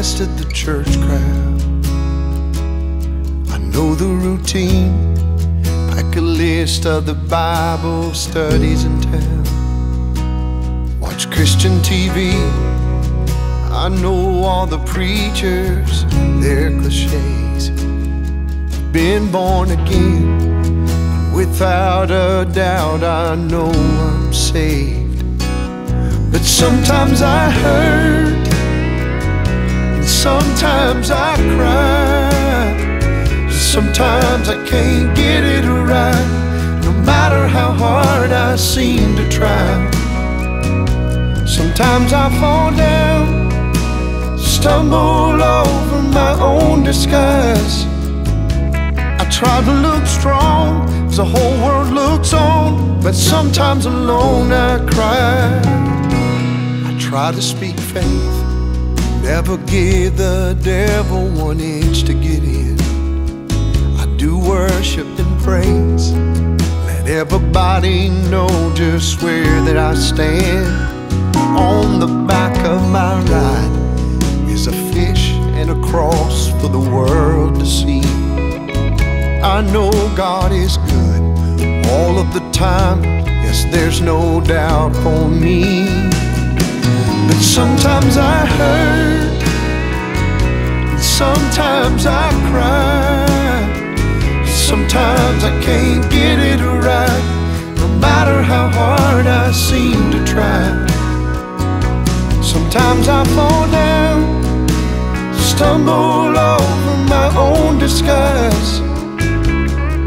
rest of the church crowd. I know the routine, like a list of the Bible studies in town. Christian TV, I know all the preachers, their cliches. Been born again, without a doubt, I know I'm saved. But sometimes I hurt, and sometimes I cry. Sometimes I can't get it right, no matter how hard I seem to try. Sometimes I fall down, stumble over my own disguise. I try to look strong, as the whole world looks on, but sometimes alone I cry I try to speak faith, never give the devil one inch to get in. I do worship and praise, let everybody know just where that I stand. The back of my ride is a fish and a cross for the world to see. I know God is good all of the time, yes, there's no doubt for me. But sometimes I hurt, and sometimes I cry. Sometimes I can't get it right, no matter how hard I seem. Sometimes I fall down, stumble over my own disguise.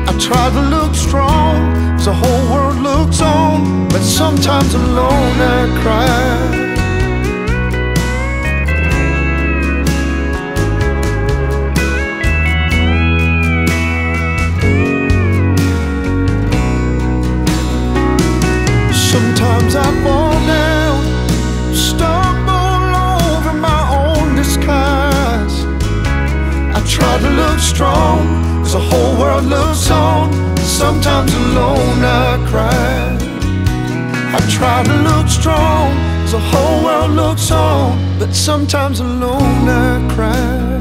I try to look strong, as the whole world looks on, but sometimes alone I cry. Sometimes I fall I try to look strong, as the whole world looks on. Sometimes alone I cry. I try to look strong, as the whole world looks on. But sometimes alone I cry.